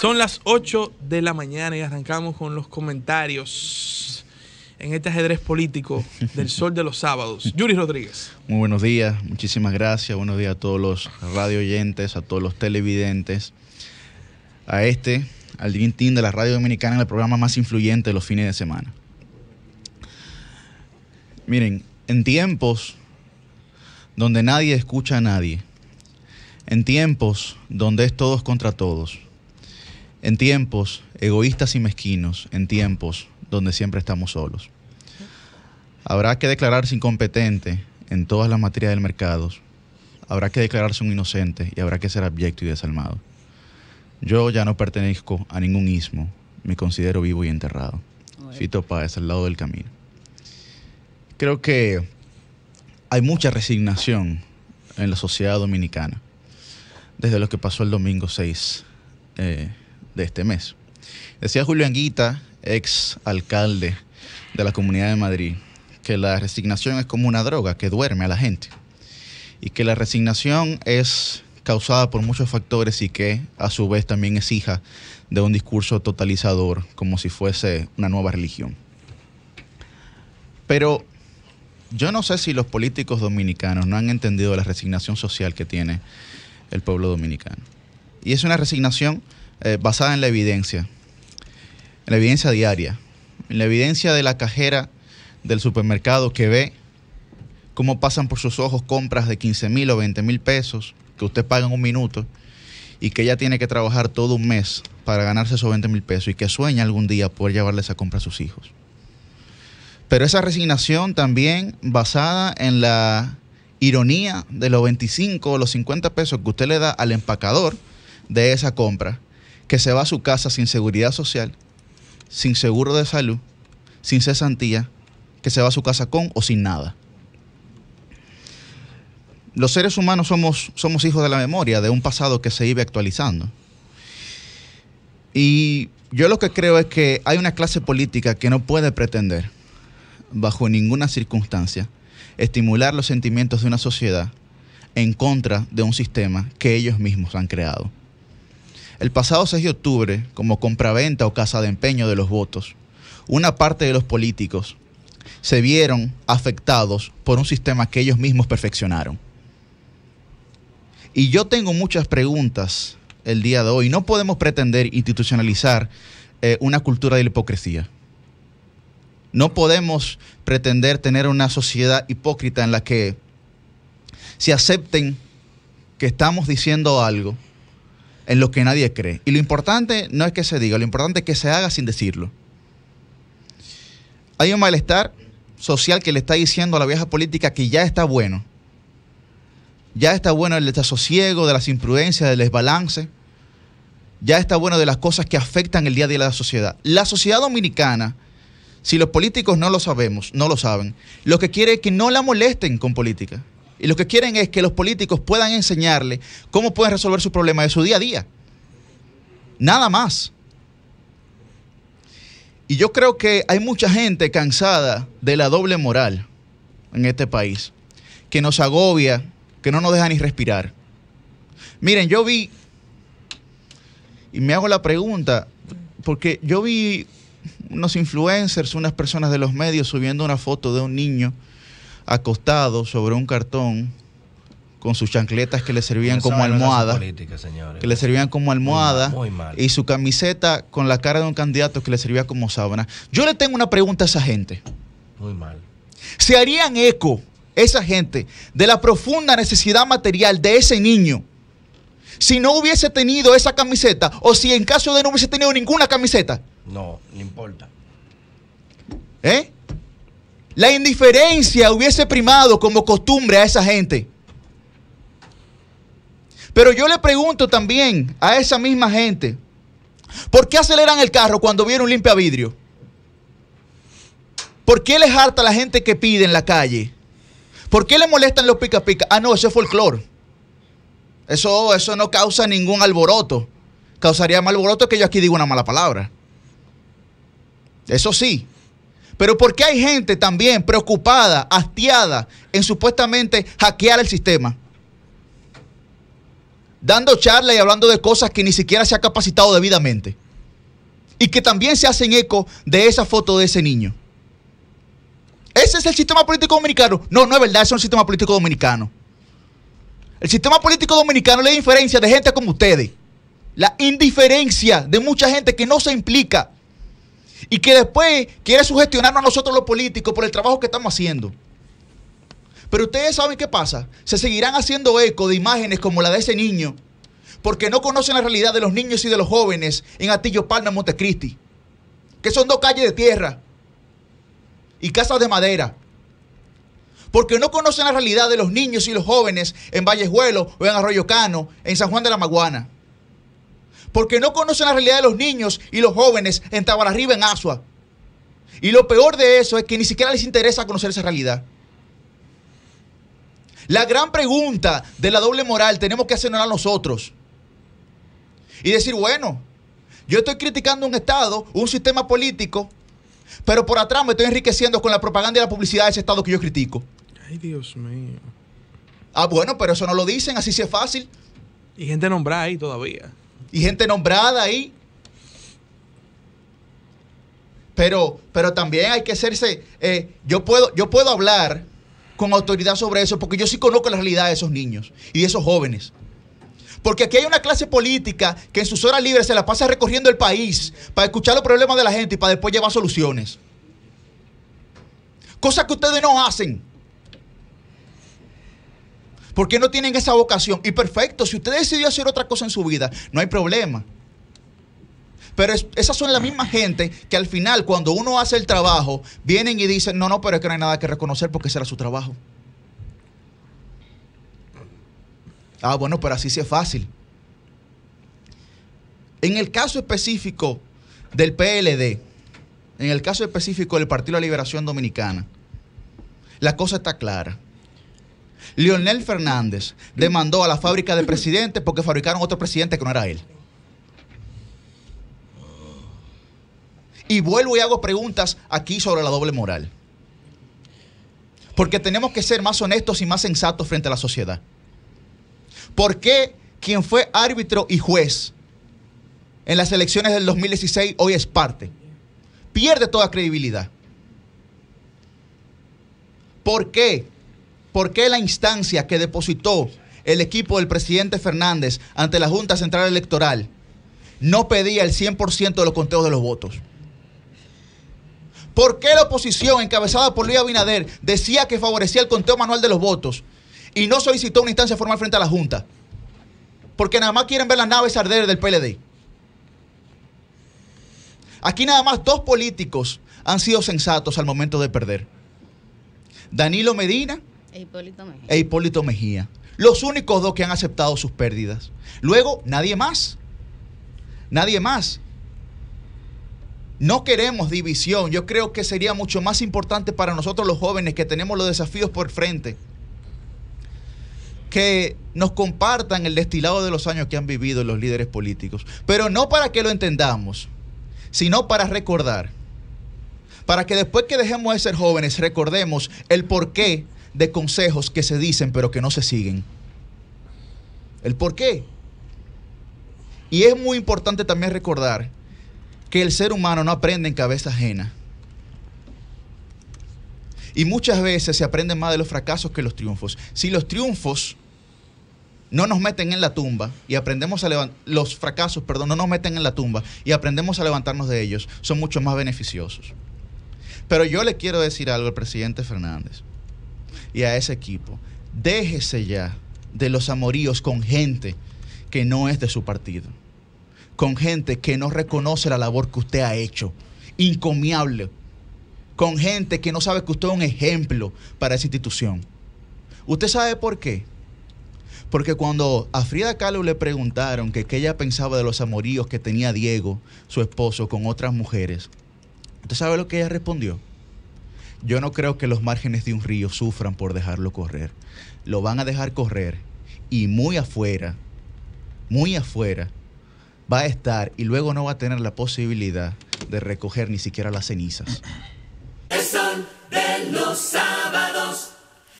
Son las 8 de la mañana y arrancamos con los comentarios en este ajedrez político del sol de los sábados. Yuri Rodríguez. Muy buenos días, muchísimas gracias. Buenos días a todos los radio oyentes, a todos los televidentes, a este, al Dream Team de la Radio Dominicana, el programa más influyente de los fines de semana. Miren, en tiempos donde nadie escucha a nadie, en tiempos donde es todos contra todos, en tiempos egoístas y mezquinos, en tiempos donde siempre estamos solos. Habrá que declararse incompetente en todas las materias del mercado, habrá que declararse un inocente y habrá que ser abyecto y desalmado. Yo ya no pertenezco a ningún ismo, me considero vivo y enterrado. Fito Páez, al lado del camino. Creo que hay mucha resignación en la sociedad dominicana desde lo que pasó el domingo 6 eh, este mes. Decía Julio Anguita, ex alcalde de la Comunidad de Madrid, que la resignación es como una droga que duerme a la gente y que la resignación es causada por muchos factores y que a su vez también es hija de un discurso totalizador como si fuese una nueva religión. Pero yo no sé si los políticos dominicanos no han entendido la resignación social que tiene el pueblo dominicano. Y es una resignación eh, basada en la evidencia, en la evidencia diaria, en la evidencia de la cajera del supermercado que ve cómo pasan por sus ojos compras de 15 mil o 20 mil pesos que usted paga en un minuto y que ella tiene que trabajar todo un mes para ganarse esos 20 mil pesos y que sueña algún día poder llevarle esa compra a sus hijos. Pero esa resignación también basada en la ironía de los 25 o los 50 pesos que usted le da al empacador de esa compra que se va a su casa sin seguridad social, sin seguro de salud, sin cesantía, que se va a su casa con o sin nada. Los seres humanos somos, somos hijos de la memoria, de un pasado que se iba actualizando. Y yo lo que creo es que hay una clase política que no puede pretender, bajo ninguna circunstancia, estimular los sentimientos de una sociedad en contra de un sistema que ellos mismos han creado. El pasado 6 de octubre, como compraventa o casa de empeño de los votos, una parte de los políticos se vieron afectados por un sistema que ellos mismos perfeccionaron. Y yo tengo muchas preguntas el día de hoy. No podemos pretender institucionalizar eh, una cultura de la hipocresía. No podemos pretender tener una sociedad hipócrita en la que se acepten que estamos diciendo algo en lo que nadie cree. Y lo importante no es que se diga, lo importante es que se haga sin decirlo. Hay un malestar social que le está diciendo a la vieja política que ya está bueno. Ya está bueno el desasosiego, de las imprudencias, del desbalance. Ya está bueno de las cosas que afectan el día a día de la sociedad. La sociedad dominicana, si los políticos no lo sabemos, no lo saben, lo que quiere es que no la molesten con política. Y lo que quieren es que los políticos puedan enseñarle cómo pueden resolver sus problemas de su día a día. Nada más. Y yo creo que hay mucha gente cansada de la doble moral en este país, que nos agobia, que no nos deja ni respirar. Miren, yo vi, y me hago la pregunta, porque yo vi unos influencers, unas personas de los medios subiendo una foto de un niño acostado sobre un cartón con sus chancletas que le servían como almohada, que le servían como almohada y su camiseta con la cara de un candidato que le servía como sábana. Yo le tengo una pregunta a esa gente. Muy mal. ¿Se harían eco esa gente de la profunda necesidad material de ese niño si no hubiese tenido esa camiseta o si en caso de no hubiese tenido ninguna camiseta? No, no importa. ¿Eh? La indiferencia hubiese primado como costumbre a esa gente. Pero yo le pregunto también a esa misma gente, ¿por qué aceleran el carro cuando viene un limpia vidrio? ¿Por qué les harta la gente que pide en la calle? ¿Por qué le molestan los pica pica? Ah, no, eso es folclore. Eso, eso no causa ningún alboroto. Causaría más alboroto que yo aquí digo una mala palabra. Eso sí, pero ¿por qué hay gente también preocupada, hastiada en supuestamente hackear el sistema? dando charla y hablando de cosas que ni siquiera se ha capacitado debidamente. Y que también se hacen eco de esa foto de ese niño. ¿Ese es el sistema político dominicano? No, no es verdad, es un sistema político dominicano. El sistema político dominicano es la indiferencia de gente como ustedes. La indiferencia de mucha gente que no se implica y que después quiere sugestionarnos a nosotros los políticos por el trabajo que estamos haciendo. Pero ustedes saben qué pasa. Se seguirán haciendo eco de imágenes como la de ese niño, porque no conocen la realidad de los niños y de los jóvenes en Atillo Palma, Montecristi, que son dos calles de tierra y casas de madera. Porque no conocen la realidad de los niños y los jóvenes en Vallejuelo o en Arroyo Cano, en San Juan de la Maguana. Porque no conocen la realidad de los niños y los jóvenes en Tabararriba, en Asua. Y lo peor de eso es que ni siquiera les interesa conocer esa realidad. La gran pregunta de la doble moral tenemos que hacernos a nosotros. Y decir, bueno, yo estoy criticando un Estado, un sistema político, pero por atrás me estoy enriqueciendo con la propaganda y la publicidad de ese Estado que yo critico. Ay, Dios mío. Ah, bueno, pero eso no lo dicen, así sí es fácil. Y gente nombrada ahí todavía. Y gente nombrada ahí. Pero, pero también hay que hacerse. eh, yo, puedo, yo puedo hablar con autoridad sobre eso porque yo sí conozco la realidad de esos niños y de esos jóvenes. Porque aquí hay una clase política que en sus horas libres se la pasa recorriendo el país para escuchar los problemas de la gente y para después llevar soluciones. Cosas que ustedes no hacen. Porque no tienen esa vocación. Y perfecto, si usted decidió hacer otra cosa en su vida, no hay problema. Pero es- esas son la misma gente que al final, cuando uno hace el trabajo, vienen y dicen, no, no, pero es que no hay nada que reconocer porque ese era su trabajo. Ah, bueno, pero así sí es fácil. En el caso específico del PLD, en el caso específico del Partido de la Liberación Dominicana, la cosa está clara. Leonel Fernández demandó a la fábrica de presidente porque fabricaron otro presidente que no era él. Y vuelvo y hago preguntas aquí sobre la doble moral. Porque tenemos que ser más honestos y más sensatos frente a la sociedad. ¿Por qué quien fue árbitro y juez en las elecciones del 2016 hoy es parte? Pierde toda credibilidad. ¿Por qué? ¿Por qué la instancia que depositó el equipo del presidente Fernández ante la Junta Central Electoral no pedía el 100% de los conteos de los votos? ¿Por qué la oposición encabezada por Luis Abinader decía que favorecía el conteo manual de los votos y no solicitó una instancia formal frente a la Junta? Porque nada más quieren ver las naves arder del PLD. Aquí nada más dos políticos han sido sensatos al momento de perder. Danilo Medina E Hipólito Mejía. e Hipólito Mejía. Los únicos dos que han aceptado sus pérdidas. Luego, nadie más. Nadie más. No queremos división. Yo creo que sería mucho más importante para nosotros los jóvenes que tenemos los desafíos por frente. Que nos compartan el destilado de los años que han vivido los líderes políticos. Pero no para que lo entendamos, sino para recordar. Para que después que dejemos de ser jóvenes recordemos el porqué de consejos que se dicen pero que no se siguen. El por qué. Y es muy importante también recordar que el ser humano no aprende en cabeza ajena. Y muchas veces se aprende más de los fracasos que los triunfos. Si los triunfos no nos meten en la tumba y aprendemos a levantar, los fracasos, perdón, no nos meten en la tumba y aprendemos a levantarnos de ellos, son mucho más beneficiosos. Pero yo le quiero decir algo al presidente Fernández y a ese equipo. Déjese ya de los amoríos con gente que no es de su partido. Con gente que no reconoce la labor que usted ha hecho. Incomiable. Con gente que no sabe que usted es un ejemplo para esa institución. ¿Usted sabe por qué? Porque cuando a Frida Kahlo le preguntaron que qué ella pensaba de los amoríos que tenía Diego, su esposo, con otras mujeres, ¿usted sabe lo que ella respondió? Yo no creo que los márgenes de un río sufran por dejarlo correr. Lo van a dejar correr y muy afuera, muy afuera, va a estar y luego no va a tener la posibilidad de recoger ni siquiera las cenizas. El de los